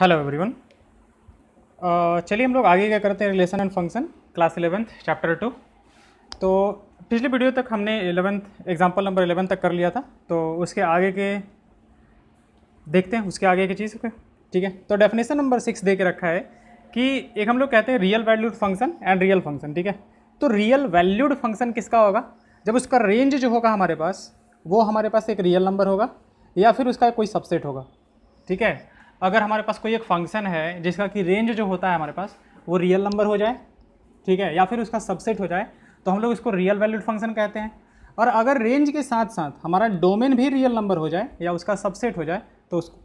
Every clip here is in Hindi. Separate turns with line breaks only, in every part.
हेलो एवरीवन चलिए हम लोग आगे क्या करते हैं? Relation and function class eleventh chapter two तो पिछले वीडियो तक हमने इलेवेंथ एग्जांपल नंबर इलेवन तक कर लिया था। तो उसके आगे के देखते हैं, उसके आगे की चीज़ को। ठीक है? तो डेफिनेशन नंबर सिक्स दे के रखा है कि एक हम लोग कहते हैं real valued function and real function ठीक है? तो रियल वैल्यूड फ़ंक्शन किसका होगा? जब उसका रेंज जो होगा हमारे पास, वो हमारे पास एक रियल नंबर होगा या फिर उसका कोई सबसेट होगा। ठीक है? अगर हमारे पास कोई एक फ़ंक्शन है, जिसका कि रेंज जो होता है हमारे पास, वो रियल नंबर हो जाए, ठीक है, या फिर उसका सबसेट हो जाए तो हम लोग इसको रियल वैल्यूड फ़ंक्शन कहते हैं। और अगर रेंज के साथ साथ हमारा डोमेन भी रियल नंबर हो जाए, या उसका सबसेट हो जाए तो उसको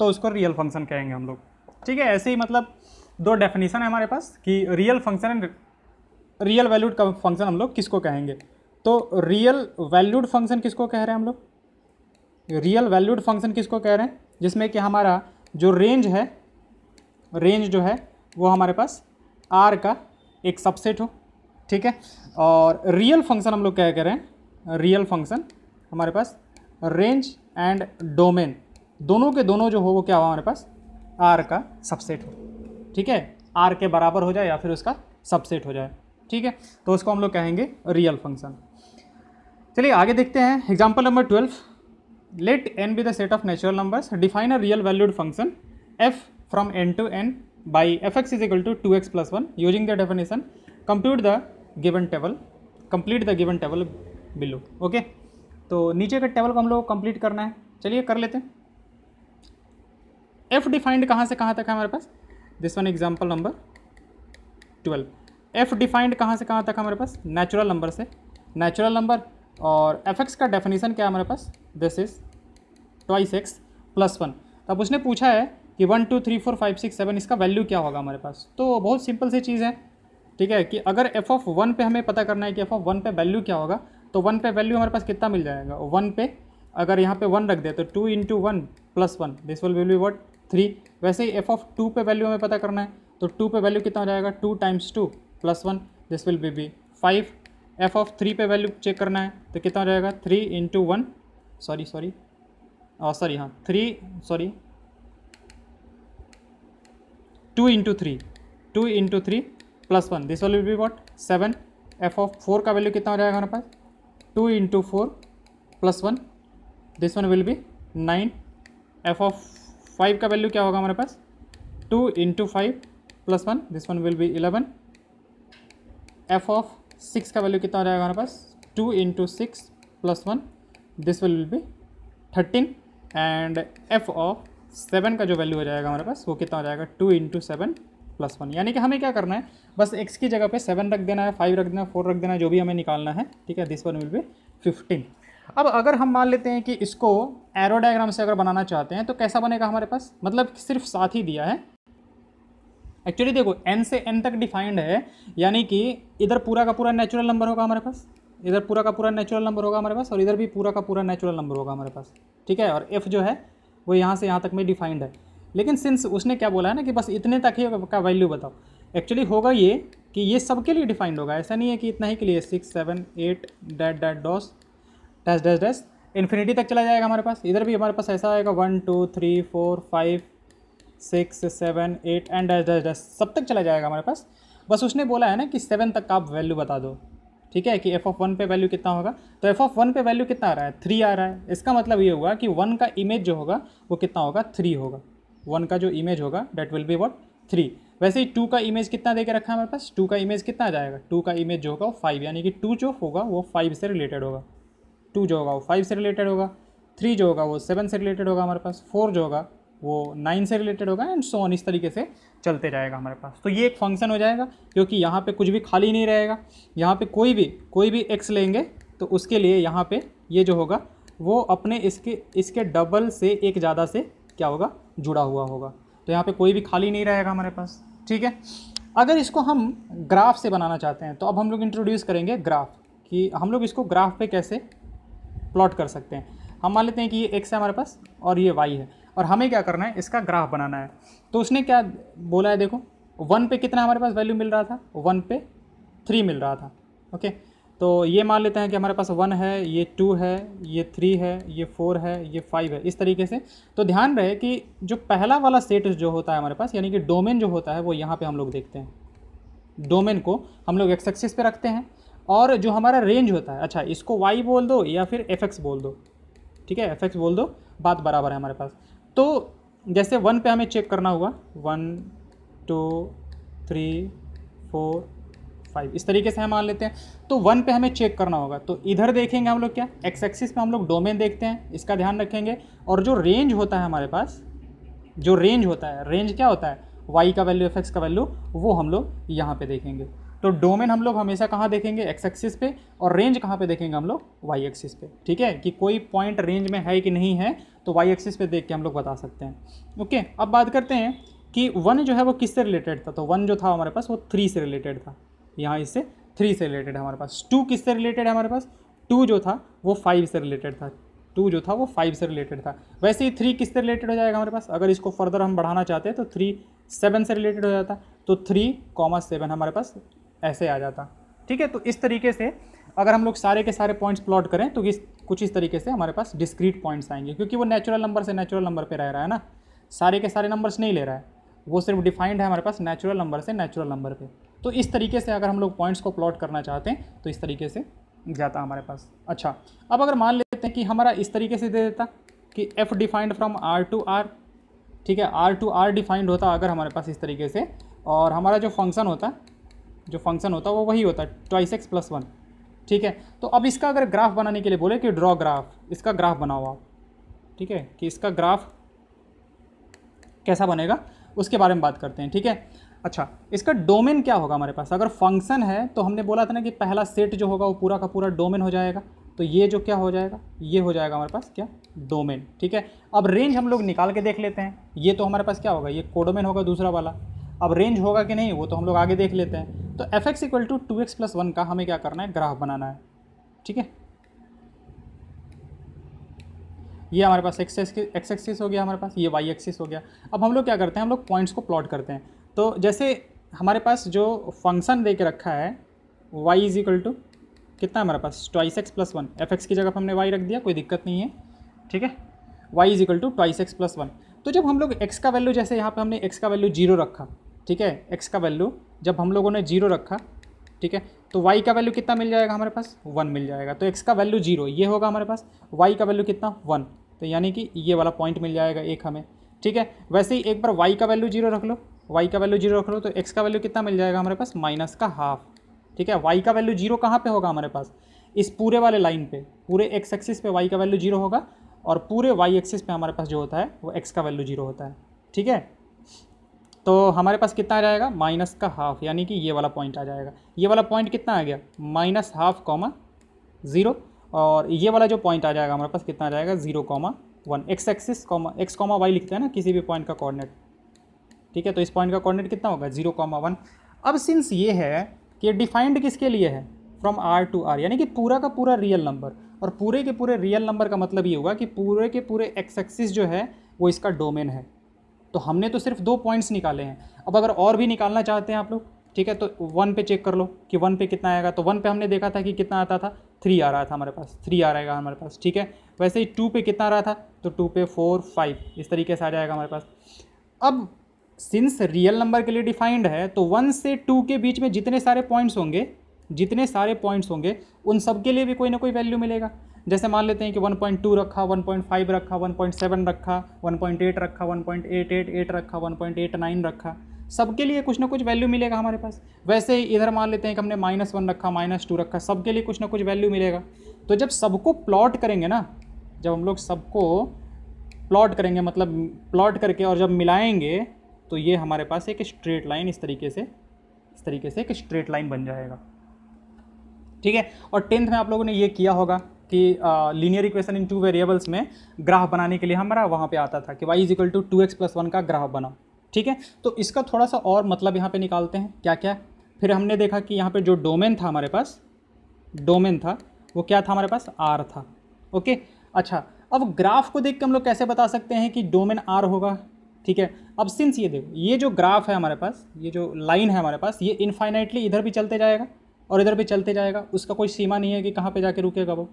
तो उसको रियल फ़ंक्शन कहेंगे हम लोग। ठीक है, ऐसे ही मतलब दो डेफिनेशन है हमारे पास कि real function and real valued का फ़ंक्शन हम लोग किसको कहेंगे? तो रियल वैल्यूड फ़ंक्शन किसको कह रहे हैं हम लोग? रियल वैल्यूड फ़ंक्शन किसको कह रहे हैं? जिसमें कि हमारा जो रेंज है रेंज जो है, वो हमारे पास आर का एक सबसेट हो, ठीक है? और रियल फ़ंक्शन हम लोग क्या कह रहे हैं रियल फ़ंक्शन हमारे पास रेंज एंड डोमेन दोनों के दोनों जो हो, वो क्या हो, हमारे पास आर का सबसेट हो, ठीक है? आर के बराबर हो जाए या फिर उसका सबसेट हो जाए, ठीक है? तो उसको हम लोग कहेंगे रियल फ़ंक्शन चलिए, आगे देखते हैं। Example number twelve let n be the set of natural numbers define a real valued function f from n to n by fx is equal to 2x plus 1 using the definition compute the given table complete the given table below okay तो नीचे का टेबल को हम लोग कंप्लीट करना है चलिए कर लेते हैं एफ़ डिफाइंड कहाँ से कहाँ तक है हमारे पास this one example number twelve F defined कहाँ से कहाँ तक है हमारे पास नेचुरल नंबर से नेचुरल नंबर और एफ़ एक्स का डेफिनेशन क्या है हमारे पास? This is twice X plus one तो अब उसने पूछा है कि one two three four five six seven इसका वैल्यू क्या होगा हमारे पास? तो बहुत सिंपल सी चीज़ है, ठीक है? कि अगर एफ़ ऑफ़ वन पे हमें पता करना है कि एफ़ ऑफ़ वन पे वैल्यू क्या होगा तो वन पे वैल्यू हमारे पास कितना मिल जाएगा? वन पे, अगर यहाँ पे वन रख दे तो two into one plus one this will will be what three वैसे ही एफ़ ऑफ़ टू पे वैल्यू हमें पता करना है तो टू पे वैल्यू कितना हो जाएगा? Two times two plus one this will be be five F of three पे वैल्यू चेक करना है तो कितना जाएगा? Three into one sorry sorry sorry हाँ. Three sorry two into three two into three plus one this will be what seven F of four का वैल्यू कितना जाएगा हमारे पास? Two into four plus one this one will be nine F of five का वैल्यू क्या होगा हमारे पास? Two into five plus one this one will be eleven F of six का वैल्यू कितना जाएगा हमारे पास? Two into six plus one this will be thirteen and F of seven का जो वैल्यू हो जाएगा हमारे पास, वो कितना हो जाएगा? Two into seven plus one यानी कि हमें क्या करना है? बस एक्स की जगह पे सेवन रख देना है फाइव रख देना है फोर रख देना है, जो भी हमें निकालना है, ठीक है? This one will be fifteen अब अगर हम मान लेते हैं कि इसको एरो डायग्राम से अगर बनाना चाहते हैं तो कैसा बनेगा हमारे पास? मतलब सिर्फ़ साथ ही दिया है। एक्चुअली देखो एन से एन तक डिफाइंड है, यानी कि इधर पूरा का पूरा नेचुरल नंबर होगा हमारे पास। इधर पूरा का पूरा नेचुरल नंबर होगा हमारे पास, और इधर भी पूरा का पूरा नेचुरल नंबर होगा हमारे पास। ठीक है? और एफ़ जो है, वो यहाँ से यहाँ तक में डिफाइंड है। लेकिन सिंस उसने क्या बोला है ना कि बस इतने तक ही का वैल्यू बताओ। एक्चुअली होगा ये कि ये सबके लिए डिफाइंड होगा। ऐसा नहीं है कि इतना ही के लिए। Six seven eight that that dots dash dash dash infinity तक चला जाएगा हमारे पास। इधर भी हमारे पास ऐसा आएगा। One two three four five six, seven, eight and dash dash सब तक चला जाएगा हमारे पास। बस उसने बोला है ना कि सेवन तक आप वैल्यू बता दो। ठीक है कि एफ़ ऑफ़ वन पे वैल्यू कितना होगा? तो एफ़ ऑफ़ वन पे वैल्यू कितना आ रहा है? थ्री आ रहा है। इसका मतलब ये होगा कि वन का इमेज जो होगा, वो कितना होगा? थ्री होगा। वन का जो इमेज होगा that will be what three वैसे ही टू का इमेज कितना दे के रखा है हमारे पास? टू का इमेज कितना आ जाएगा? टू का इमेज जो होगा, वो फाइव यानी कि टू जो होगा, वो फाइव से रिलेटेड होगा। टू जो होगा, वो फाइव से रिलेटेड होगा। थ्री जो होगा, वो सेवन से रिलेटेड होगा हमारे पास। फोर जो होगा वो नाइन से रिलेटेड होगा एंड सो ऑन इस तरीके से चलते जाएगा हमारे पास। तो ये एक फ़ंक्शन हो जाएगा क्योंकि यहाँ पे कुछ भी खाली नहीं रहेगा। यहाँ पे कोई भी कोई भी एक्स लेंगे तो उसके लिए यहाँ पे ये जो होगा, वो अपने इसके इसके डबल से एक ज़्यादा से क्या होगा? जुड़ा हुआ होगा। तो यहाँ पे कोई भी खाली नहीं रहेगा हमारे पास, ठीक है? अगर इसको हम ग्राफ से बनाना चाहते हैं तो अब हम लोग इंट्रोड्यूस करेंगे ग्राफ कि हम लोग इसको ग्राफ पे कैसे प्लॉट कर सकते हैं। हम मान लेते हैं कि ये एक्स है हमारे पास और ये वाई है। और हमें क्या करना है? इसका ग्राफ बनाना है। तो उसने क्या बोला है, देखो, वन पे कितना हमारे पास वैल्यू मिल रहा था? वन पे थ्री मिल रहा था। ओके तो ये मान लेते हैं कि हमारे पास वन है, ये टू है, ये थ्री है, ये फोर है, ये फाइव है। इस तरीके से। तो ध्यान रहे कि जो पहला वाला सेट जो होता है हमारे पास, यानी कि डोमेन जो होता है, वो यहाँ पे हम लोग देखते हैं। डोमेन को हम लोग एक्स एक्सिस पे रखते हैं और जो हमारा रेंज होता है अच्छा इसको वाई बोल दो या फिर एफ़ बोल दो। ठीक है? एफ़ बोल दो, बात बराबर है हमारे पास। तो जैसे वन पे हमें चेक करना होगा। One, two, three, four, five, इस तरीके से हम मान लेते हैं। तो वन पे हमें चेक करना होगा। तो इधर देखेंगे हम लोग क्या? एक्स एक्सिस पे हम लोग डोमेन देखते हैं, इसका ध्यान रखेंगे। और जो रेंज होता है हमारे पास, जो रेंज होता है रेंज क्या होता है? वाई का वैल्यू एफ़ एक्स का वैल्यू वो हम लोग यहाँ पे देखेंगे। तो डोमेन हम लोग हमेशा कहाँ देखेंगे? एक्स एक्सिस पे और रेंज कहाँ पे देखेंगे हम लोग? वाई एक्सिस पे, ठीक है? कि कोई पॉइंट रेंज में है कि नहीं है तो वाई एक्सिस पे देख के हम लोग बता सकते हैं। ओके अब बात करते हैं कि वन जो है वो किससे रिलेटेड था? तो वन जो था हमारे पास वो थ्री से रिलेटेड था। यहाँ इससे थ्री से रिलेटेड है हमारे पास। टू किससे रिलेटेड है हमारे पास? टू जो था वो फाइव से रिलेटेड था। टू जो था वो फाइव से रिलेटेड था। वैसे ही थ्री किससे रिलेटेड हो जाएगा हमारे पास? अगर इसको फर्दर हम बढ़ाना चाहते हैं तो थ्री सेवन से रिलेटेड हो जाता। तो थ्री कॉमा सेवन हमारे पास ऐसे आ जाता। ठीक है तो इस तरीके से अगर हम लोग सारे के सारे पॉइंट्स प्लॉट करें तो इस, कुछ इस तरीके से हमारे पास डिस्क्रीट पॉइंट्स आएँगे, क्योंकि वो नेचुरल नंबर से नेचुरल नंबर पे रह रहा है ना। सारे के सारे नंबर्स नहीं ले रहा है। वो सिर्फ़ डिफाइंड है हमारे पास नेचुरल नंबर से नेचुरल नंबर पे। तो इस तरीके से अगर हम लोग पॉइंट्स को प्लॉट करना चाहते हैं तो इस तरीके से जाता हमारे पास। अच्छा अब अगर मान लेते हैं कि हमारा इस तरीके से दे देता कि f defined from R to R ठीक है आर टू आर डिफाइंड होता अगर हमारे पास इस तरीके से, और हमारा जो फ़ंक्शन होता जो फ़ंक्शन होता है, वो वही होता है ट्वाइस एक्स प्लस वन ठीक है? तो अब इसका अगर ग्राफ बनाने के लिए बोले कि ड्रॉ ग्राफ इसका ग्राफ बनाओ आप। ठीक है? कि इसका ग्राफ कैसा बनेगा, उसके बारे में बात करते हैं, ठीक है? अच्छा इसका डोमेन क्या होगा हमारे पास? अगर फ़ंक्शन है तो हमने बोला था ना कि पहला सेट जो होगा, वो पूरा का पूरा डोमेन हो जाएगा। तो ये जो क्या हो जाएगा? ये हो जाएगा हमारे पास क्या? डोमेन ठीक है? अब रेंज हम लोग निकाल के देख लेते हैं। ये तो हमारे पास क्या होगा? ये कोडोमेन होगा दूसरा वाला। अब रेंज होगा कि नहीं, वो तो हम लोग आगे देख लेते हैं। तो f x equal to two x plus one का हमें क्या करना है? ग्राफ बनाना है। ठीक है? ये हमारे पास एक्स एक्स एक्सिस हो गया हमारे पास, ये वाई एक्सिस हो गया। अब हम लोग क्या करते हैं? हम लोग पॉइंट्स को प्लॉट करते हैं। तो जैसे हमारे पास जो फ़ंक्शन दे के रखा है वाई इज़ इक्वल टू कितना हमारे पास? Twice x plus one f x की जगह पर हमने वाई रख दिया, कोई दिक्कत नहीं है। ठीक है? Y is equal to twice x plus one तो जब हम लोग एक्स का वैल्यू जैसे यहाँ पे हमने एक्स का वैल्यू ज़ीरो रखा ठीक है एक्स का वैल्यू जब हम लोगों ने ज़ीरो रखा, ठीक है तो वाई का वैल्यू कितना मिल जाएगा हमारे पास? वन मिल जाएगा। तो एक्स का वैल्यू ज़ीरो ये होगा हमारे पास वाई का वैल्यू कितना? वन तो यानी कि ये वाला पॉइंट मिल जाएगा एक हमें, ठीक है? वैसे ही एक बार वाई का वैल्यू ज़ीरो रख लो। वाई का वैल्यू ज़ीरो रख लो तो एक्स का वैल्यू कितना मिल जाएगा हमारे पास? माइनस का हाफ़ ठीक है? वाई का वैल्यू ज़ीरो कहाँ पे होगा हमारे पास? इस पूरे वाले लाइन पे, पूरे एक्स एक्सिस पे वाई का वैल्यू ज़ीरो होगा, और पूरे वाई एक्सिस पे हमारे पास जो होता है, वो एक्स का वैल्यू ज़ीरो होता है। ठीक है? तो हमारे पास कितना आ जाएगा? माइनस का हाफ़, यानी कि ये वाला पॉइंट आ जाएगा। ये वाला पॉइंट कितना आ गया? Minus half comma zero. और ये वाला जो पॉइंट आ जाएगा हमारे पास, कितना आ जाएगा? Zero comma one. X axis comma x comma y लिखते हैं ना, किसी भी पॉइंट का कॉर्डिनेट ठीक है तो इस पॉइंट का कॉर्डिनेट कितना होगा? Zero comma one. अब सिंस ये है कि डिफाइंड किसके लिए है? फ्रॉम आर टू आर यानी कि पूरा का पूरा रियल नंबर और पूरे के पूरे रियल नंबर का मतलब ये होगा कि पूरे के पूरे एक्स एक्सिस जो है, वो इसका डोमेन है। तो हमने तो सिर्फ़ दो पॉइंट्स निकाले हैं। अब अगर और भी निकालना चाहते हैं आप लोग, ठीक है तो वन पे चेक कर लो कि वन पे कितना आएगा। तो वन पे हमने देखा था कि कितना आता था थ्री आ रहा था हमारे पास थ्री आ रहेगा हमारे पास, ठीक है। वैसे ही टू पे कितना आ रहा था तो टू पे फोर फाइव इस तरीके से आ जाएगा हमारे पास। अब सिंस रियल नंबर के लिए डिफाइंड है तो वन से टू के बीच में जितने सारे पॉइंट्स होंगे, जितने सारे पॉइंट्स होंगे, उन सब के लिए भी कोई ना कोई वैल्यू मिलेगा। जैसे मान लेते हैं कि 1.2 रखा 1.5 रखा 1.7 रखा 1.8 रखा 1.888 रखा 1.89 रखा। सबके लिए कुछ ना कुछ वैल्यू मिलेगा हमारे पास। वैसे ही इधर मान लेते हैं कि हमने माइनस वन रखा माइनस टू रखा, सबके लिए कुछ ना कुछ वैल्यू मिलेगा। तो जब सबको प्लॉट करेंगे ना, जब हम लोग सबको प्लॉट करेंगे मतलब प्लॉट करके और जब मिलाएँगे तो ये हमारे पास एक स्ट्रेट लाइन इस तरीके से, इस तरीके से एक स्ट्रेट लाइन बन जाएगा। ठीक है? और टेंथ में आप लोगों ने ये किया होगा। कि linear equation in two variables में ग्राफ बनाने के लिए हमारा वहाँ पे आता था कि y is equal to two x plus one का ग्राफ बनाओ। ठीक है? तो इसका थोड़ा सा और मतलब यहाँ पे निकालते हैं। क्या क्या फिर हमने देखा कि यहाँ पे जो डोमेन था हमारे पास डोमेन था, वो क्या था हमारे पास? आर था। ओके? अच्छा अब ग्राफ को देख के हम लोग कैसे बता सकते हैं कि डोमेन आर होगा? ठीक है? अब सिंस ये देखो, ये जो ग्राफ है हमारे पास, ये जो लाइन है हमारे पास, ये इनफाइनाइटली इधर भी चलते जाएगा। और इधर भी चलते जाएगा। उसका कोई सीमा नहीं है कि कहाँ पे जाके रुकेगा वो।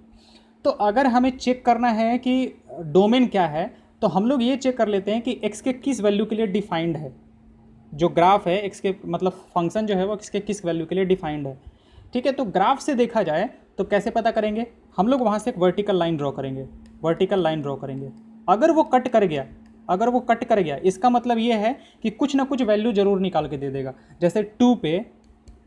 तो अगर हमें चेक करना है कि डोमेन क्या है तो हम लोग ये चेक कर लेते हैं कि एक्स के किस वैल्यू के लिए डिफाइंड है। जो ग्राफ है एक्स के मतलब फ़ंक्शन जो है वो एक्स के किस वैल्यू के लिए डिफाइंड है। ठीक है तो ग्राफ से देखा जाए तो कैसे पता करेंगे? हम लोग वहाँ से एक वर्टिकल लाइन ड्रॉ करेंगे। वर्टिकल लाइन ड्रॉ करेंगे। अगर वो कट कर गया, अगर वो कट कर गया, इसका मतलब ये है कि कुछ ना कुछ वैल्यू ज़रूर निकाल के दे देगा। जैसे टू पे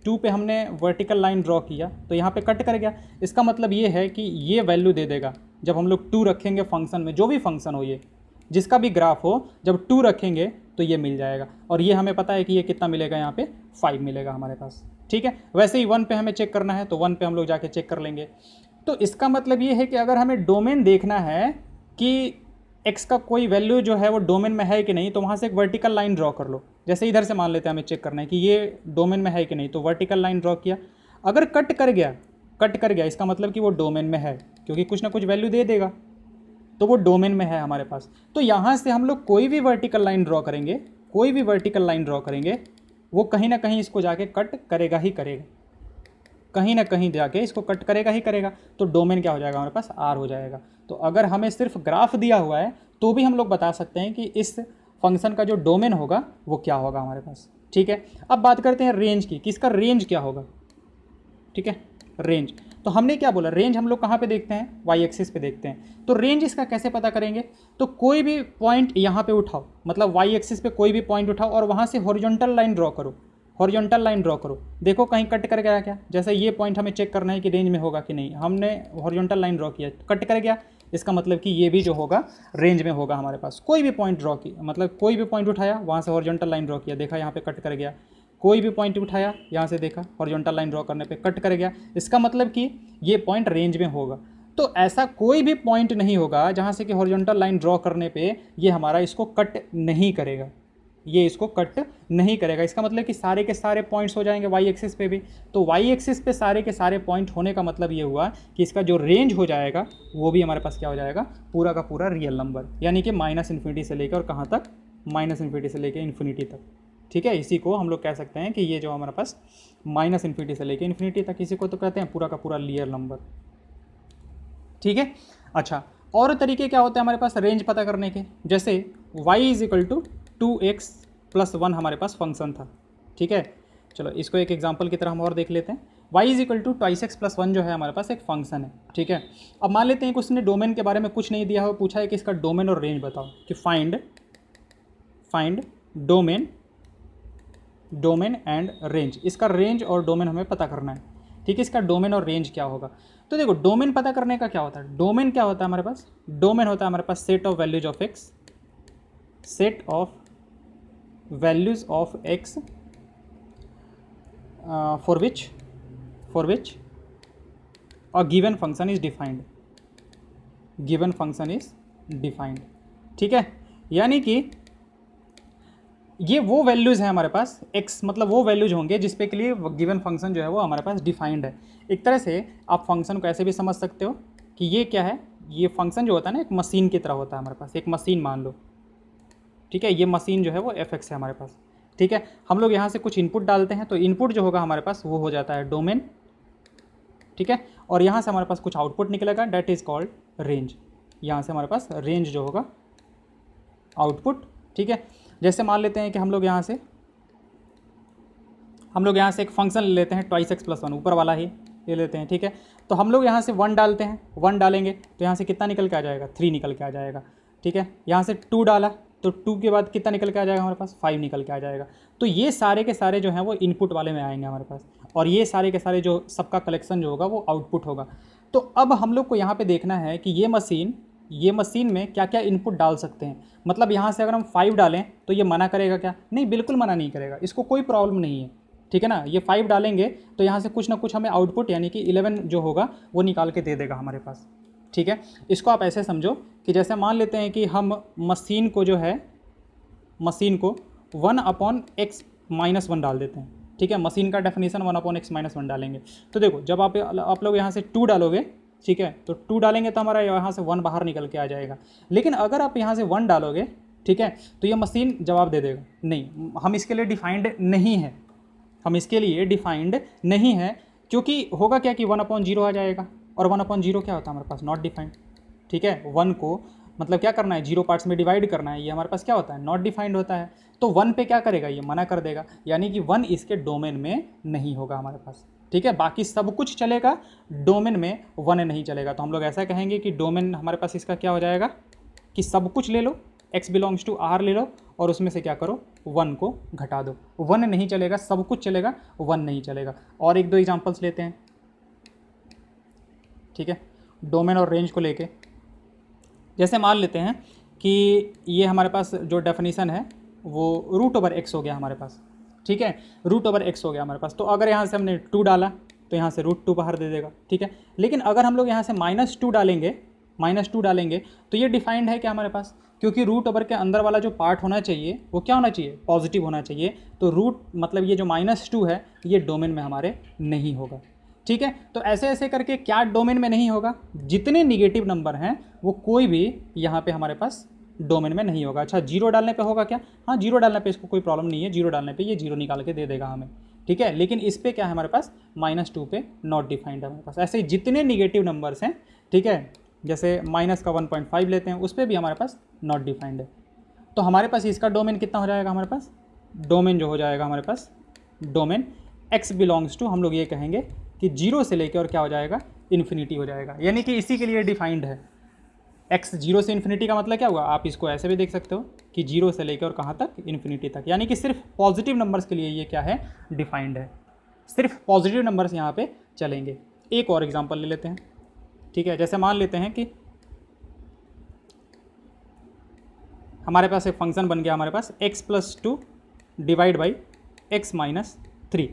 टू पे हमने वर्टिकल लाइन ड्रॉ किया तो यहाँ पे कट कर गया। इसका मतलब ये है कि ये वैल्यू दे देगा। जब हम लोग टू रखेंगे फ़ंक्शन में, जो भी फ़ंक्शन हो ये, जिसका भी ग्राफ हो, जब टू रखेंगे तो ये मिल जाएगा। और ये हमें पता है कि ये कितना मिलेगा यहाँ पे? फाइव मिलेगा हमारे पास। ठीक है? वैसे ही वन पे हमें चेक करना है तो वन पे हम लोग जाके चेक कर लेंगे। तो इसका मतलब ये है कि अगर हमें डोमेन देखना है कि एक्स का कोई वैल्यू जो है वो डोमेन में है कि नहीं तो वहाँ से एक वर्टिकल लाइन ड्रॉ कर लो। जैसे इधर से मान लेते हैं, हमें चेक करना है कि ये डोमेन में है कि नहीं तो वर्टिकल लाइन ड्रॉ किया। अगर कट कर गया कट कर गया, इसका मतलब कि वो डोमेन में है, क्योंकि कुछ ना कुछ वैल्यू दे देगा तो वो डोमेन में है हमारे पास। तो यहाँ से हम लोग कोई भी वर्टिकल लाइन ड्रॉ करेंगे, कोई भी वर्टिकल लाइन ड्रॉ करेंगे, वो कहीं ना कहीं इसको जाके कट करेगा ही करेगा। कहीं ना कहीं जाके इसको कट करेगा ही करेगा तो डोमेन क्या हो जाएगा हमारे पास? आर हो जाएगा। तो अगर हमें सिर्फ़ ग्राफ दिया हुआ है तो भी हम लोग बता सकते हैं कि इस फ़ंक्शन का जो डोमेन होगा, वो क्या होगा हमारे पास। ठीक है? अब बात करते हैं रेंज की। किसका रेंज क्या होगा? ठीक है? रेंज तो हमने क्या बोला? रेंज हम लोग कहाँ पे देखते हैं? वाई एक्सिस पे देखते हैं। तो रेंज इसका कैसे पता करेंगे? तो कोई भी पॉइंट यहाँ पे उठाओ। मतलब वाई एक्सिस पे कोई भी पॉइंट उठाओ और वहाँ से हॉरिजॉन्टल लाइन ड्रॉ करो। हॉरिजॉन्टल लाइन ड्रॉ करो। देखो कहीं कट कर गया क्या? जैसे ये पॉइंट हमें चेक करना है कि रेंज में होगा कि नहीं। हमने हॉरिजॉन्टल लाइन ड्रॉ किया। कट कर गया। इसका मतलब कि ये भी जो होगा रेंज में होगा हमारे पास। कोई भी पॉइंट ड्रॉ किया मतलब कोई भी पॉइंट उठाया, वहाँ से हॉरिजॉन्टल लाइन ड्रॉ किया, देखा, यहाँ पे कट कर गया। कोई भी पॉइंट उठाया, यहाँ से देखा हॉरिजॉन्टल लाइन ड्रॉ करने पे कट कर गया। इसका मतलब कि ये पॉइंट रेंज में होगा। तो ऐसा कोई भी पॉइंट नहीं होगा जहाँ से कि हॉरिजॉन्टल लाइन ड्रॉ करने पे ये हमारा इसको कट नहीं करेगा। ये इसको कट नहीं करेगा। इसका मतलब कि सारे के सारे पॉइंट्स हो जाएँगे वाई एक्सिस पे भी। तो वाई एक्सिस पे सारे के सारे पॉइंट होने का मतलब ये हुआ कि इसका जो रेंज हो जाएगा, वो भी हमारे पास क्या हो जाएगा? पूरा का पूरा रियल नंबर यानी कि माइनस इन्फिनिटी से लेकर और कहाँ तक? माइनस इन्फिनिटी से लेकर इन्फिनिटी तक। ठीक है? इसी को हम लोग कह सकते हैं कि ये जो हमारे पास माइनस इन्फिनिटी से लेकर इन्फिनिटी तक, इसी को तो कहते हैं पूरा का पूरा रियल नंबर ठीक है? अच्छा और तरीके क्या होते हैं हमारे पास रेंज पता करने के? जैसे y is equal to two x plus one हमारे पास फ़ंक्शन था। ठीक है? चलो, इसको एक एग्जांपल की तरह हम और देख लेते हैं। Y is equal to twice x plus one जो है हमारे पास एक फ़ंक्शन है। ठीक है? अब मान लेते हैं कि उसने डोमेन के बारे में कुछ नहीं दिया हो, पूछा है कि इसका डोमेन और रेंज बताओ। कि find find domain domain and range इसका रेंज और डोमेन हमें पता करना है। ठीक है? इसका डोमेन और रेंज क्या होगा? तो देखो डोमेन पता करने का क्या होता है? डोमेन क्या होता है हमारे पास? डोमेन होता है हमारे पास set of values of x set of values of x for which for which a given function is defined given function is defined ठीक है? यानी कि ये वो वैल्यूज़ हैं हमारे पास, x मतलब वो वैल्यूज़ होंगे जिस पे के लिए गिवन फ़ंक्शन जो है वो हमारे पास डिफाइंड है। एक तरह से आप फ़ंक्शन को ऐसे भी समझ सकते हो कि ये क्या है? ये फ़ंक्शन जो होता है ना, एक मशीन की तरह होता है हमारे पास, एक मशीन मान लो। ठीक है, ये मशीन जो है वो एफएक्स है हमारे पास। ठीक है, हम लोग यहाँ से कुछ इनपुट डालते हैं तो इनपुट जो होगा हमारे पास वो हो जाता है डोमेन ठीक है, और यहाँ से हमारे पास कुछ आउटपुट निकलेगा डैट इज़ कॉल्ड रेंज यहाँ से हमारे पास रेंज जो होगा आउटपुट ठीक है, जैसे मान लेते हैं कि हम लोग यहाँ से, हम लोग यहाँ से एक फ़ंक्शन ले लेते हैं ट्वाइस एक्स प्लस वन ऊपर वाला ही ले लेते हैं, ठीक है। तो हम लोग यहाँ से वन डालते हैं वन डालेंगे तो यहाँ से कितना निकल के आ जाएगा? थ्री निकल के आ जाएगा। ठीक है, यहाँ से टू डाला तो टू के बाद कितना निकल के आ जाएगा हमारे पास? फाइव निकल के आ जाएगा। तो ये सारे के सारे जो हैं वो इनपुट वाले में आएँगे हमारे पास। और ये सारे के सारे जो सबका कलेक्शन जो होगा वो आउटपुट होगा। तो अब हम लोग को यहाँ पे देखना है कि ये मशीन ये मशीन में क्या क्या इनपुट डाल सकते हैं। मतलब यहाँ से अगर हम फाइव डालें तो ये मना करेगा क्या? नहीं, बिल्कुल मना नहीं करेगा। इसको कोई प्रॉब्लम नहीं है। ठीक है ना? ये फाइव डालेंगे तो यहाँ से कुछ ना कुछ हमें आउटपुट यानी कि इलेवन जो होगा, वो निकाल के दे देगा हमारे पास। ठीक है? इसको आप ऐसे समझो कि जैसे मान लेते हैं कि हम मशीन को जो है मशीन को one upon x minus one डाल देते हैं। ठीक है? मशीन का definition one upon x minus one डालेंगे। तो देखो, जब आप आप लोग यहाँ से टू डालोगे, ठीक है? तो टू डालेंगे तो हमारा यहाँ से वन बाहर निकल के आ जाएगा। लेकिन अगर आप यहाँ से वन डालोगे, ठीक है? तो ये मशीन जवाब दे देगा। नहीं, हम इसके लिए डिफाइंड नहीं है। हम इसके लिए डिफाइंड नहीं है, क्योंकि होगा क्या कि वन अपॉन ज़ीरो आ जाएगा? और वन अपॉन ज़ीरो क्या होता है हमारे पास? नॉट डिफाइंड ठीक है? वन को मतलब क्या करना है? ज़ीरो पार्ट्स में डिवाइड करना है। ये हमारे पास क्या होता है? नॉट डिफाइंड होता है। तो वन पे क्या करेगा? ये मना कर देगा। यानी कि वन इसके डोमेन में नहीं होगा हमारे पास। ठीक है? बाकी सब कुछ चलेगा। डोमेन में वन नहीं चलेगा। तो हम लोग ऐसा कहेंगे कि डोमेन हमारे पास इसका क्या हो जाएगा? कि सब कुछ ले लो। एक्स बिलोंग्स टू आर ले लो। और उसमें से क्या करो? वन को घटा दो। वन नहीं चलेगा। सब कुछ चलेगा। वन नहीं चलेगा। और एक दो एग्जाम्पल्स लेते हैं। ठीक है? डोमेन और रेंज को लेके। जैसे मान लेते हैं कि ये हमारे पास जो डेफिनेशन है, वो रूट ओवर एक्स हो गया हमारे पास। ठीक है? रूट ओवर एक्स हो गया हमारे पास। तो अगर यहाँ से हमने टू डाला तो यहाँ से रूट टू बाहर दे देगा। ठीक है? लेकिन अगर हम लोग यहाँ से माइनस टू डालेंगे माइनस टू डालेंगे तो ये डिफाइंड है क्या हमारे पास? क्योंकि रूट ओवर के अंदर वाला जो पार्ट होना चाहिए, वो क्या होना चाहिए? पॉजिटिव होना चाहिए। तो रूट मतलब ये जो माइनस टू है, ये डोमेन में हमारे नहीं होगा। ठीक है? तो ऐसे ऐसे करके क्या डोमेन में नहीं होगा? जितने निगेटिव नंबर हैं, वो कोई भी यहाँ पे हमारे पास डोमेन में नहीं होगा। अच्छा ज़ीरो डालने पे होगा क्या? हाँ ज़ीरो डालने पे इसको कोई प्रॉब्लम नहीं है। ज़ीरो डालने पे ये ज़ीरो निकाल के दे देगा हमें। ठीक है? लेकिन इस पर क्या है हमारे पास? माइनस टू पे नॉट डिफाइंड है हमारे पास। ऐसे जितने निगेटिव नंबर्स हैं, ठीक है? जैसे माइनस का वन पॉइंट फाइव लेते हैं, उस पर भी हमारे पास नॉट डिफाइंड है। तो हमारे पास इसका डोमेन कितना हो जाएगा हमारे पास? डोमेन जो हो जाएगा हमारे पास डोमेन एक्स बिलोंग्स टू हम लोग ये कहेंगे कि ज़ीरो से लेकर और क्या हो जाएगा? इन्फिनिटी हो जाएगा। यानी कि इसी के लिए डिफाइंड है। एक्स ज़ीरो से इन्फिनिटी का मतलब क्या हुआ? आप इसको ऐसे भी देख सकते हो कि ज़ीरो से लेकर और कहाँ तक? इन्फिनिटी तक। यानी कि सिर्फ़ पॉजिटिव नंबर्स के लिए ये क्या है? डिफाइंड है। सिर्फ़ पॉजिटिव नंबर्स यहाँ पे चलेंगे। एक और एग्जांपल ले लेते हैं। ठीक है, जैसे मान लेते हैं कि हमारे पास एक फ़ंक्शन बन गया, हमारे पास x plus two divide by x minus three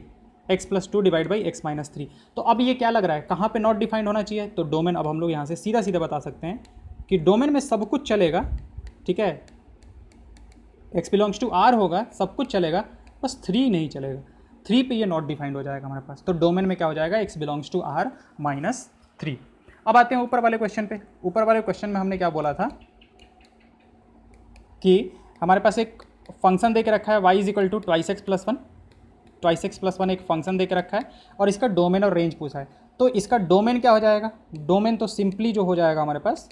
x plus two divide by x minus three. तो अब ये क्या लग रहा है? कहाँ पे नॉट डिफाइंड होना चाहिए? तो डोमेन अब हम लोग यहाँ से सीधा सीधा बता सकते हैं कि डोमेन में सब कुछ चलेगा, ठीक है? एक्स बिलोंग्स टू आर होगा, सब कुछ चलेगा, बस थ्री नहीं चलेगा। थ्री पे ये नॉट डिफाइंड हो जाएगा हमारे पास। तो डोमेन में क्या हो जाएगा? X belongs to R minus three अब आते हैं ऊपर वाले क्वेश्चन पे। ऊपर वाले क्वेश्चन में हमने क्या बोला था? कि हमारे पास एक फ़ंक्शन दे के रखा है y is equal to twice x plus one twice x plus one एक फ़ंक्शन दे के रखा है और इसका डोमेन और रेंज पूछा है। तो इसका डोमेन क्या हो जाएगा? डोमेन तो सिंपली जो हो जाएगा हमारे पास,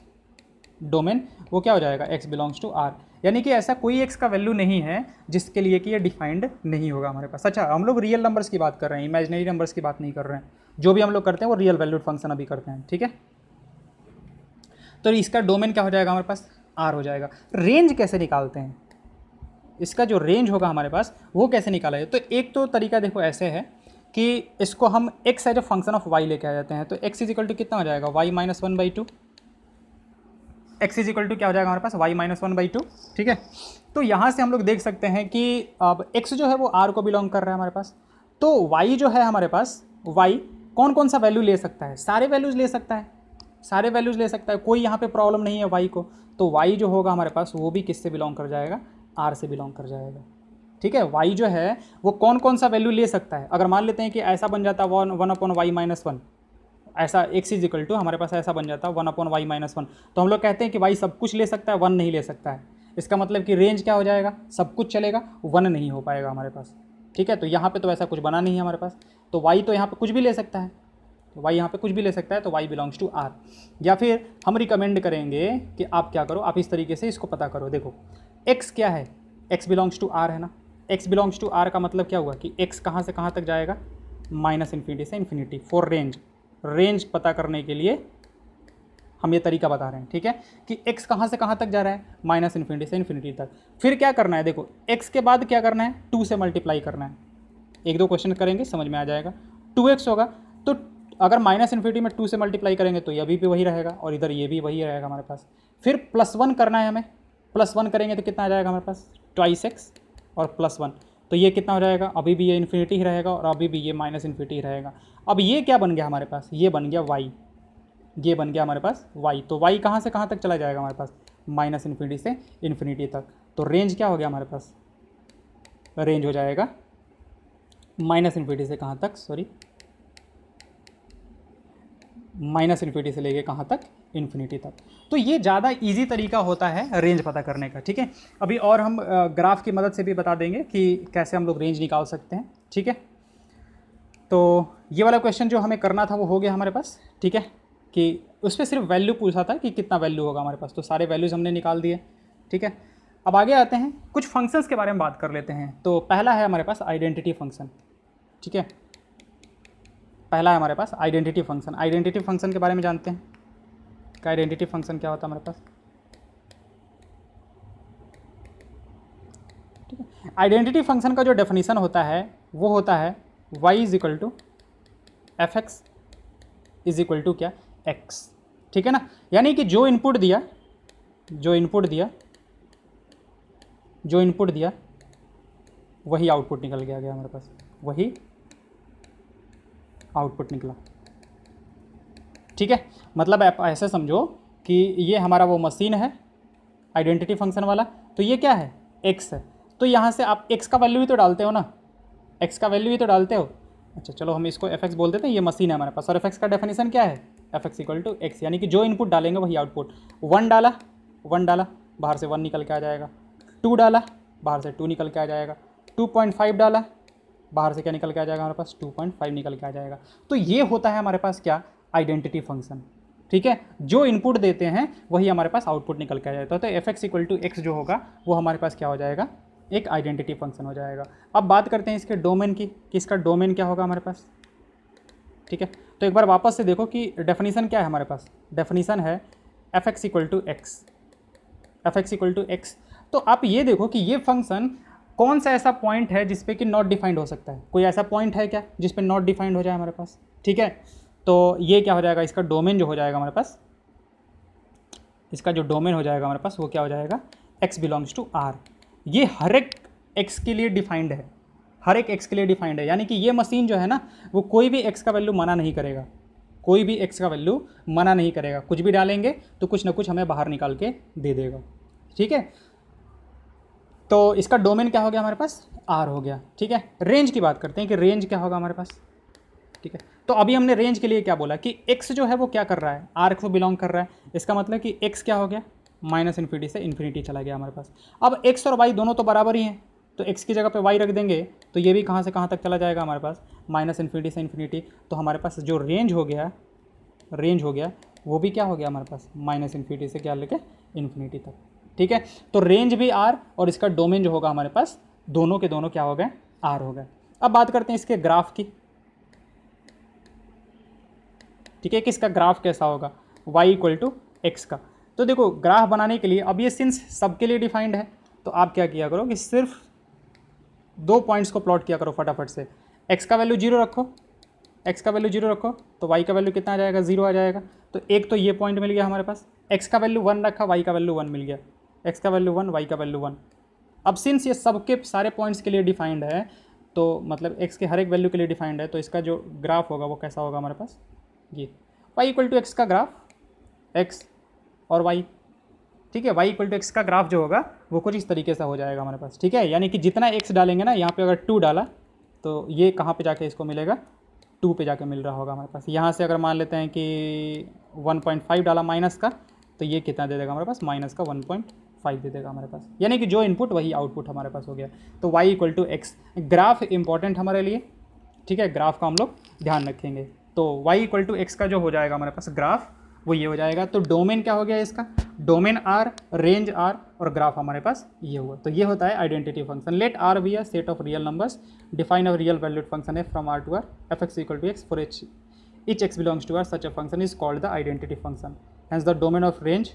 डोमेन, वो क्या हो जाएगा? एक्स बिलोंग्स टू आर यानी कि ऐसा कोई एक्स का वैल्यू नहीं है जिसके लिए कि ये डिफाइंड नहीं होगा हमारे पास। अच्छा हम लोग रियल नंबर्स की बात कर रहे हैं इमेजनरी नंबर्स की बात नहीं कर रहे हैं। जो भी हम लोग करते हैं, वो रियल वैल्यूड फ़ंक्शन अभी करते हैं, ठीक है? तो इसका डोमेन क्या हो जाएगा हमारे पास? आर हो जाएगा। रेंज कैसे निकालते हैं? इसका जो रेंज होगा हमारे पास, वो कैसे निकाला जाए? तो एक तो तरीका देखो ऐसे है कि इसको हम x as a function of y लेके आ जाते हैं। तो एक्स इज़ इक्वल टू कितना हो जाएगा? Y minus one by two x is equal to क्या हो जाएगा हमारे पास? Y minus one by two ठीक है? तो यहाँ से हम लोग देख सकते हैं कि अब एक्स जो है वो आर को बिलोंग कर रहा है हमारे पास। तो वाई जो है हमारे पास वाई कौन कौन सा वैल्यू ले सकता है? सारे वैल्यूज़ ले सकता है। सारे वैल्यूज़ ले सकता है। कोई यहाँ पे प्रॉब्लम नहीं है वाई को। तो वाई जो होगा हमारे पास, वो भी किससे बिलोंग कर जाएगा? आर से बिलोंग कर जाएगा। ठीक है? वाई जो है, वो कौन कौन सा वैल्यू ले सकता है? अगर मान लेते हैं कि ऐसा बन जाता one one upon y minus one ऐसा एक्स इज़ इक्वल टू हमारे पास ऐसा बन जाता है one upon y minus one तो हम लोग कहते हैं कि वाई सब कुछ ले सकता है वन नहीं ले सकता है। इसका मतलब कि रेंज क्या हो जाएगा? सब कुछ चलेगा वन नहीं हो पाएगा हमारे पास। ठीक है? तो यहाँ पे तो ऐसा कुछ बना नहीं है हमारे पास। तो वाई तो यहाँ पे कुछ भी ले सकता है। वाई यहाँ पे कुछ भी ले सकता है तो वाई बिलोंग्स टू आर या फिर हम रिकमेंड करेंगे कि आप क्या करो, आप इस तरीके से इसको पता करो। देखो एक्स क्या है? एक्स बिलोंग्स टू आर है ना? एक्स बिलोंग्स टू आर का मतलब क्या हुआ कि एक्स कहाँ से कहाँ तक जाएगा? माइनस इन्फिनिटी से इन्फिनिटी फॉर रेंज रेंज पता करने के लिए हम ये तरीका बता रहे हैं ठीक है? कि x कहाँ से कहाँ तक जा रहा है? माइनस इन्फिनिटी से इन्फिनिटी तक. फिर क्या करना है? देखो x के बाद क्या करना है? टू से मल्टीप्लाई करना है. एक दो क्वेश्चन करेंगे समझ में आ जाएगा. टू एक्स होगा तो अगर माइनस इन्फिनिटी में टू से मल्टीप्लाई करेंगे तो ये भी, भी वही रहेगा और इधर ये भी वही रहेगा हमारे पास. फिर प्लस वन करना है हमें. प्लस वन करेंगे तो कितना आ जाएगा हमारे पास? ट्वाइस एक्स और प्लस वन। तो ये कितना हो जाएगा? अभी भी ये इन्फिनिटी ही रहेगा और अभी भी ये माइनस इन्फिनिटी ही रहेगा। अब ये क्या बन गया हमारे पास? ये बन गया वाई। ये बन गया हमारे पास वाई। तो वाई कहाँ से कहाँ तक चला जाएगा हमारे पास? माइनस इन्फिनिटी से इन्फिनिटी तक। तो रेंज क्या हो गया हमारे पास? रेंज हो जाएगा माइनस इन्फिनिटी से कहाँ तक? सॉरी, माइनस इन्फिनिटी से लेके कहाँ तक? इन्फिनिटी तक। तो ये ज़्यादा इजी तरीका होता है रेंज पता करने का, ठीक है? अभी और हम ग्राफ की मदद से भी बता देंगे कि कैसे हम लोग रेंज निकाल सकते हैं, ठीक है? तो ये वाला क्वेश्चन जो हमें करना था वो हो गया हमारे पास, ठीक है? कि उस पर सिर्फ़ वैल्यू पूछा था कि कितना वैल्यू होगा हमारे पास तो सारे वैल्यूज़ हमने निकाल दिए, ठीक है? अब आगे आते हैं, कुछ फ़ंक्शंस के बारे में बात कर लेते हैं। तो पहला है हमारे पास आइडेंटिटी फ़ंक्शन ठीक है? पहला है हमारे पास आइडेंटिटी फ़ंक्शन आइडेंटिटी फ़ंक्शन के बारे में जानते हैं? का आइडेंटिटी फ़ंक्शन क्या होता है हमारे पास? ठीक है। आइडेंटिटी फ़ंक्शन का जो डेफिनेशन होता है, वो होता है y is equal to f x is equal to क्या? x ठीक है ना? यानी कि जो इनपुट दिया, जो इनपुट दिया, जो इनपुट दिया, वही आउटपुट निकल गया गया हमारे पास। वही आउटपुट निकला। ठीक है? मतलब आप ऐसे समझो कि ये हमारा वो मशीन है आइडेंटिटी फ़ंक्शन वाला। तो ये क्या है? एक्स है। तो यहाँ से आप एक्स का वैल्यू भी तो डालते हो ना? एक्स का वैल्यू भी तो डालते हो। अच्छा चलो हम इसको एफ़ एक्स बोल देते हैं। ये मशीन है हमारे पास। और एफ़ एक्स का डेफिनेशन क्या है? F x equal to x यानी कि जो इनपुट डालेंगे वही आउटपुट वन डाला वन डाला, बाहर से वन निकल के आ जाएगा। टू डाला, बाहर से टू निकल के आ जाएगा। टू पॉइंट फाइव डाला, बाहर से क्या निकल के आ जाएगा हमारे पास? टू पॉइंट फाइव निकल के आ जाएगा। तो ये होता है हमारे पास क्या? आइडेंटिटी फ़ंक्शन, ठीक है? जो इनपुट देते हैं, वही हमारे पास आउटपुट निकल के आ जाता है। तो f x equal to x जो होगा, वो हमारे पास क्या हो जाएगा? एक आइडेंटिटी फ़ंक्शन हो जाएगा। अब बात करते हैं इसके डोमेन की, कि इसका डोमेन क्या होगा हमारे पास? ठीक है? तो एक बार वापस से देखो कि डेफिनीसन क्या है हमारे पास? डेफिनीसन है f x equal to x f x equal to x तो आप ये देखो कि ये फ़ंक्शन कौन सा ऐसा पॉइंट है जिसपे कि नॉट डिफाइंड हो सकता है? कोई ऐसा पॉइंट है क्या जिसपे नॉट डिफाइंड हो जाए हमारे पास? ठीक है? तो ये क्या हो जाएगा? इसका डोमेन जो हो जाएगा हमारे पास, इसका जो डोमेन हो जाएगा हमारे पास, वो क्या हो जाएगा? एक्स बिलोंग्स टू आर ये हर एक एक्स के लिए डिफाइंड है। हर एक एक्स के लिए डिफाइंड है। यानी कि ये मशीन जो है ना, वो कोई भी एक्स का वैल्यू मना नहीं करेगा। कोई भी एक्स का वैल्यू मना नहीं करेगा। कुछ भी डालेंगे तो कुछ ना कुछ हमें बाहर निकाल के दे देगा। ठीक है? तो इसका डोमेन क्या हो गया हमारे पास? आर हो गया। ठीक है? रेंज की बात करते हैं कि रेंज क्या होगा हमारे पास? ठीक है? तो अभी हमने रेंज के लिए क्या बोला कि एक्स जो है वो क्या कर रहा है? आर को बिलोंग कर रहा है। इसका मतलब कि एक्स क्या हो गया? माइनस इन्फिनिटी से इन्फिनिटी चला गया हमारे पास। अब एक्स और वाई दोनों तो बराबर ही हैं। तो एक्स की जगह पे वाई रख देंगे तो ये भी कहाँ से कहाँ तक चला जाएगा हमारे पास? माइनस इन्फिनिटी से इन्फिनिटी तो हमारे पास जो रेंज हो गया रेंज हो गया, वो भी क्या हो गया हमारे पास? माइनस इन्फिनिटी से क्या लेके इन्फिनिटी तक। ठीक है? तो रेंज भी आर और इसका डोमेन जो होगा हमारे पास, दोनों के दोनों क्या हो गए? आर हो गए। अब बात करते हैं इसके ग्राफ की। ठीक है कि इसका ग्राफ कैसा होगा? y इक्वल टू एक्स का। तो देखो, ग्राफ बनाने के लिए अब ये सिंस सबके लिए डिफाइंड है तो आप क्या किया करो कि सिर्फ़ दो पॉइंट्स को प्लॉट किया करो फटाफट से। एक्स का वैल्यू ज़ीरो रखो। एक्स का वैल्यू ज़ीरो रखो तो वाई का वैल्यू कितना आ जाएगा? ज़ीरो आ जाएगा। तो एक तो ये पॉइंट मिल गया हमारे पास। एक्स का वैल्यू वन रखा वाई का वैल्यू वन मिल गया। एक्स का वैल्यू वन वाई का वैल्यू वन अब सिंस ये सबके सारे पॉइंट्स के लिए डिफाइंड है तो मतलब एक्स के हर एक वैल्यू के लिए डिफाइंड है तो इसका जो ग्राफ होगा वो कैसा होगा हमारे पास? ये वाई इक्वल टू एक्स का ग्राफ एक्स और वाई ठीक है? वाई इक्वल टू एक्स का ग्राफ जो होगा, वो कुछ इस तरीके से हो जाएगा हमारे पास, ठीक है? यानी कि जितना एक्स डालेंगे ना, यहाँ पे अगर टू डाला तो ये कहाँ पे जाके इसको मिलेगा? टू पे जाके मिल रहा होगा हमारे पास। यहाँ से अगर मान लेते हैं कि वन पॉइंट फाइव डाला माइनस का तो ये कितना दे देगा हमारे पास? माइनस का वन पॉइंट फाइव दे देगा हमारे पास। यानी कि जो इनपुट वही आउटपुट हमारे पास हो गया। तो y equal to x graph important हमारे लिए, ठीक है? ग्राफ का हम लोग ध्यान रखेंगे। तो वाई इक्वल टू एक्स का जो हो जाएगा हमारे पास ग्राफ वो ये हो जाएगा। तो डोमेन क्या हो गया इसका? डोमेन आर रेंज आर और ग्राफ हमारे पास ये हुआ। तो ये होता है identity function let R be a set of real numbers define a real valued function है from R to R f x equal to x for each each x belongs to R such a function is called the identity function hence the domain of range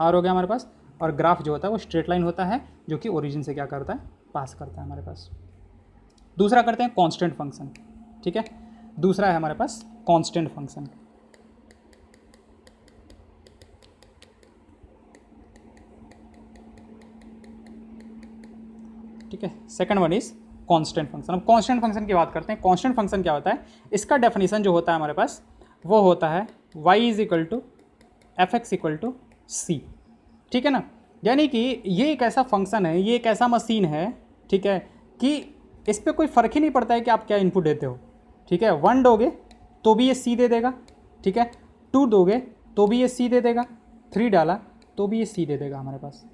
R हो गया हमारे पास। और ग्राफ जो होता है वो स्ट्रेट लाइन होता है, जो कि ओरिजिन से क्या करता है? पास करता है हमारे पास। दूसरा करते हैं कॉन्स्टेंट फ़ंक्शन ठीक है? दूसरा है हमारे पास कॉन्स्टेंट फ़ंक्शन ठीक है second one is constant function अब कांस्टेंट फ़ंक्शन की बात करते हैं। कांस्टेंट फ़ंक्शन क्या होता है? इसका डेफिनेशन जो होता है हमारे पास, वो होता है y is equal to f x equal to c ठीक है ना? यानी कि ये एक ऐसा फ़ंक्शन है, ये एक ऐसा मशीन है, ठीक है, कि इस पर कोई फ़र्क ही नहीं पड़ता है कि आप क्या इनपुट देते हो। ठीक है? वन दोगे तो भी ये सी दे देगा, ठीक है? टू दोगे तो भी ये सी दे देगा थ्री डाला तो भी ये सी दे देगा हमारे पास,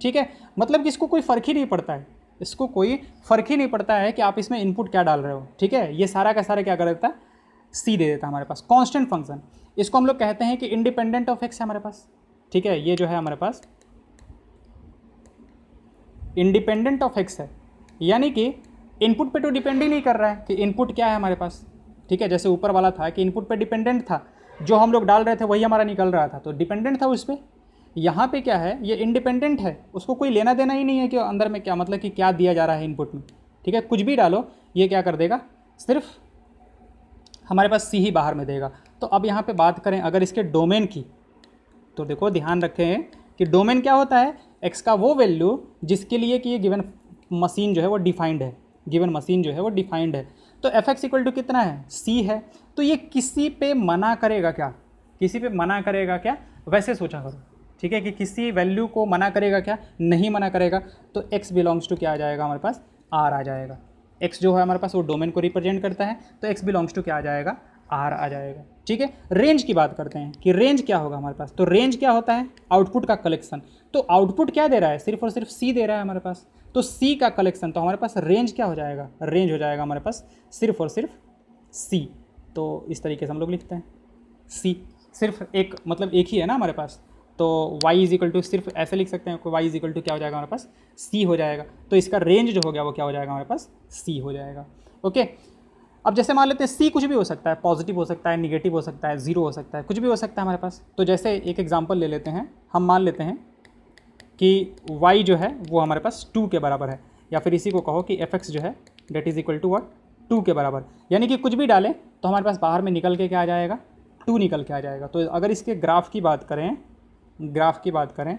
ठीक है? मतलब कि इसको कोई फ़र्क ही नहीं पड़ता है। इसको कोई फ़र्क ही नहीं पड़ता है कि आप इसमें इनपुट क्या डाल रहे हो, ठीक है? ये सारा का सारा क्या कर देता है? सी दे देता है हमारे पास। कॉन्स्टेंट फ़ंक्शन इसको हम लोग कहते हैं कि इंडिपेंडेंट ऑफ़ एक्स है हमारे पास, ठीक है? ये जो है हमारे पास इंडिपेंडेंट ऑफ़ एक्स है। यानी कि इनपुट पे तो डिपेंड ही नहीं कर रहा है कि इनपुट क्या है हमारे पास। ठीक है, जैसे ऊपर वाला था कि इनपुट पे डिपेंडेंट था, जो हम लोग डाल रहे थे वही हमारा निकल रहा था तो डिपेंडेंट था उस पर यहाँ पे क्या है, ये इंडिपेंडेंट है, उसको कोई लेना देना ही नहीं है कि अंदर में क्या मतलब कि क्या दिया जा रहा है इनपुट में। ठीक है, कुछ भी डालो, ये क्या कर देगा, सिर्फ़ हमारे पास सी ही बाहर में देगा। तो अब यहाँ पे बात करें, अगर इसके डोमेन की तो देखो, ध्यान रखें कि डोमेन क्या होता है एक्स का वो वैल्यू जिसके लिए कि ये गिवन मशीन जो है वो डिफाइंड है। गिवन मशीन जो है वो डिफाइंड है। तो एफ़ एक्स इक्वल टू कितना है? सी है। तो ये किसी पे मना करेगा क्या? किसी पे मना करेगा क्या? वैसे सोचा करो, ठीक है? कि किसी वैल्यू को मना करेगा क्या? नहीं मना करेगा। तो एक्स बिलोंग्स टू क्या आ जाएगा हमारे पास? आर आ जाएगा। एक्स जो है हमारे पास वो डोमेन को रिप्रेजेंट करता है। तो एक्स बिलोंग्स टू क्या आ जाएगा? आर आ जाएगा। ठीक है? रेंज की बात करते हैं कि रेंज क्या होगा हमारे पास? तो रेंज क्या होता है? आउटपुट का कलेक्शन तो आउटपुट क्या दे रहा है? सिर्फ़ और सिर्फ़ सी दे रहा है हमारे पास। तो सी का कलेक्शन तो हमारे पास रेंज क्या हो जाएगा? रेंज हो जाएगा हमारे पास सिर्फ़ और सिर्फ़ सी तो इस तरीके से हम लोग लिखते हैं। सी सिर्फ़ एक मतलब एक ही है ना हमारे पास? तो y इज़ इक्वल टू सिर्फ़ ऐसे लिख सकते हैं y इज़ इक्वल टू क्या हो जाएगा हमारे पास? C हो जाएगा। तो इसका रेंज जो हो गया वो क्या हो जाएगा हमारे पास? C हो जाएगा। ओके अब जैसे मान लेते हैं सी कुछ भी हो सकता है। पॉजिटिव हो सकता है निगेटिव हो सकता है ज़ीरो हो सकता है, कुछ भी हो सकता है हमारे पास। तो जैसे एक एग्ज़ाम्पल ले लेते हैं। हम मान लेते हैं कि y जो है वो हमारे पास टू के बराबर है। या फिर इसी को कहो कि एफ़ जो है that is equal to what two के बराबर। यानी कि कुछ भी डालें तो हमारे पास बाहर में निकल के क्या आ जाएगा? टू निकल के आ जाएगा। तो अगर इसके ग्राफ की बात करें ग्राफ की बात करें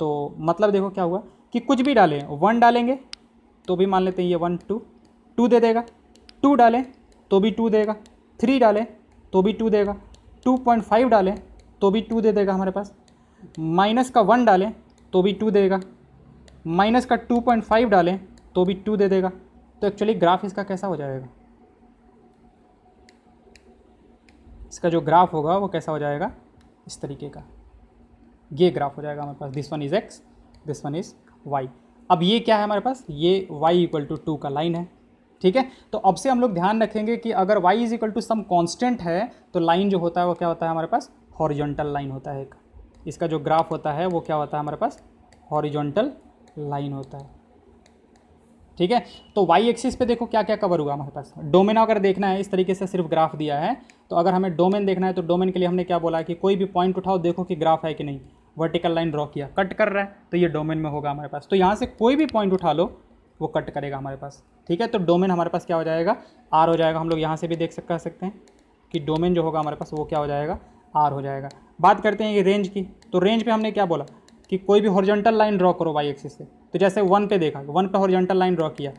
तो मतलब देखो क्या हुआ कि कुछ भी डालें वन डालेंगे तो भी मान लेते हैं ये वन टू टू दे देगा। टू डालें तो भी टू देगा। थ्री डालें तो भी टू देगा। टू पॉइंट फाइव डालें तो भी टू दे देगा हमारे पास। माइनस का वन डालें तो भी टू देगा। माइनस का टू पॉइंट फाइव डालें तो भी टू दे देगा। तो एक्चुअली ग्राफ इसका कैसा हो जाएगा? इसका जो ग्राफ होगा, वो कैसा हो जाएगा? इस तरीके का। ये ग्राफ हो जाएगा हमारे पास। This one is x this one is y अब ये क्या है हमारे पास? ये वाई इक्वल टू टू का लाइन है। ठीक है? तो अब से हम लोग ध्यान रखेंगे कि अगर y is equal to some constant है तो लाइन जो होता है, वो क्या होता है हमारे पास? हॉरिजॉन्टल लाइन होता है एक। इसका जो ग्राफ होता है, वो क्या होता है हमारे पास? हॉरिजॉन्टल लाइन होता है। ठीक है? तो वाई एक्सिस पे देखो क्या क्या कवर हुआ हमारे पास। डोमेन अगर देखना है, इस तरीके से सिर्फ़ ग्राफ दिया है तो अगर हमें डोमेन देखना है तो डोमेन के लिए हमने क्या बोला कि कोई भी पॉइंट उठाओ, देखो कि ग्राफ है कि नहीं। वर्टिकल लाइन ड्रॉ किया। कट कर रहा है तो ये डोमेन में होगा हमारे पास। तो यहाँ से कोई भी पॉइंट उठा लो, वो कट करेगा हमारे पास। ठीक है? तो डोमेन हमारे पास क्या हो जाएगा? आर हो जाएगा। हम लोग यहाँ से भी देख सकते सकते हैं कि डोमेन जो होगा हमारे पास, वो क्या हो जाएगा? आर हो जाएगा। बात करते हैं ये रेंज की। तो रेंज पे हमने क्या बोला? कि कोई भी हॉरिजॉन्टल लाइन ड्रॉ करो वाई एक्सिस से। तो जैसे वन पे देखा वन पे हॉरिजॉन्टल लाइन ड्रॉ किया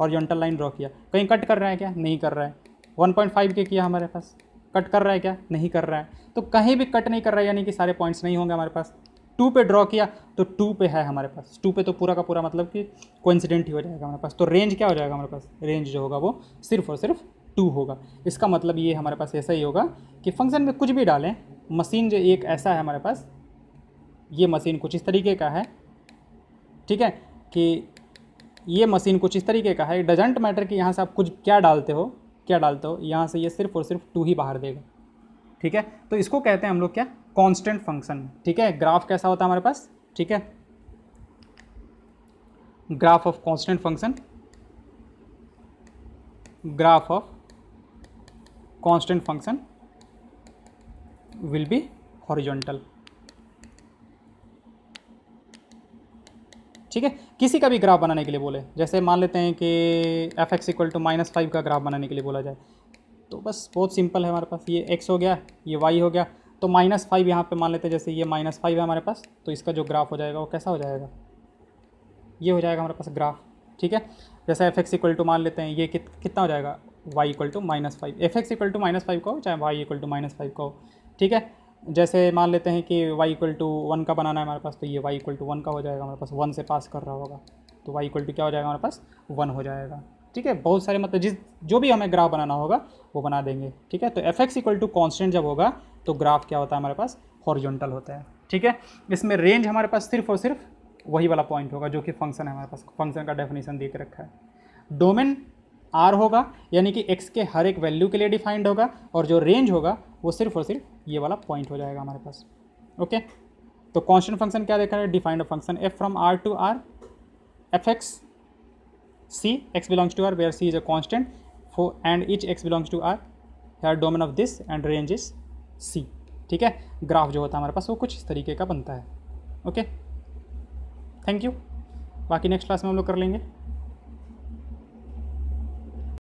हॉरिजॉन्टल लाइन ड्रॉ किया। कहीं कट कर रहा है क्या? नहीं कर रहा है। वन पॉइंट फाइव के किया हमारे पास। कट कर रहा है क्या? नहीं कर रहा है। तो कहीं भी कट नहीं कर रहा है, यानी कि सारे पॉइंट्स नहीं होंगे हमारे पास। टू पे ड्रॉ किया तो टू पे है हमारे पास। टू पे तो पूरा का पूरा मतलब कि कोइंसिडेंट ही हो जाएगा हमारे पास। तो रेंज क्या हो जाएगा हमारे पास? रेंज जो होगा वो सिर्फ़ और सिर्फ़ टू होगा। इसका मतलब ये हमारे पास ऐसा ही होगा कि फ़ंक्शन में कुछ भी डालें मशीन जो एक ऐसा है हमारे पास, ये मशीन कुछ इस तरीके का है, ठीक है? कि ये मशीन कुछ इस तरीके का है डजेंट मैटर कि यहाँ से आप कुछ क्या डालते हो, क्या डालते हो, यहाँ से ये सिर्फ़ और सिर्फ़ टू ही बाहर देगा, ठीक है? तो इसको कहते हैं हम लोग क्या? कांस्टेंट फ़ंक्शन ठीक है? ग्राफ कैसा होता है हमारे पास, ठीक है? Graph of constant function graph of constant function will be horizontal ठीक है? किसी का भी ग्राफ बनाने के लिए बोले। जैसे मान लेते हैं कि f x equal to minus five का ग्राफ बनाने के लिए बोला जाए। तो बस बहुत सिंपल है हमारे पास। ये एक्स हो गया ये वाई हो गया। तो माइनस फाइव यहाँ पर मान लेते हैं जैसे ये माइनस फाइव है हमारे पास तो इसका जो ग्राफ हो जाएगा वो कैसा हो जाएगा? ये हो जाएगा हमारे पास ग्राफ ठीक है? जैसे एफ़ एक्स इक्वल टू मान लेते हैं ये कित, कितना हो जाएगा? Y equal to minus five f x equal to minus five का हो चाहे y equal to minus five का हो ठीक है? जैसे मान लेते हैं कि वाई इक्वल टू वन का बनाना है हमारे पास तो ये वाई इक्वल टू वन का हो जाएगा हमारे पास। वन से पास कर रहा होगा। तो वाई इक्वल टू क्या हो जाएगा हमारे पास? वन हो जाएगा। ठीक है? बहुत सारे मतलब जिस, जो भी हमें ग्राफ बनाना होगा, वो बना देंगे। ठीक है? तो f x equal to constant जब होगा तो ग्राफ क्या होता है हमारे पास? हॉरिजॉन्टल होता है। ठीक है? इसमें रेंज हमारे पास सिर्फ़ और सिर्फ़ वही वाला पॉइंट होगा, जो कि फ़ंक्शन है हमारे पास। फ़ंक्शन का डेफिनेशन दे के रखा है। डोमेन आर होगा, यानी कि एक्स के हर एक वैल्यू के लिए डिफाइंड होगा, और जो रेंज होगा, वो सिर्फ़ और सिर्फ़ ये वाला पॉइंट हो जाएगा हमारे पास। ओके तो कॉन्स्टेंट फ़ंक्शन क्या देखा है? Defined function f from R to R f x c x belongs to R where c is a constant for and each x belongs to R here domain of this and range is c ठीक है? ग्राफ जो होता है हमारे पास, वो कुछ इस तरीके का बनता है। ओके थैंक यू बाकी नेक्स्ट क्लास में हम लोग कर लेंगे।